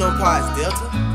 no parts, Delta.